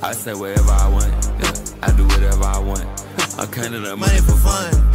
I say whatever I want. Yeah, I do whatever I want. I'm counting up money for fun.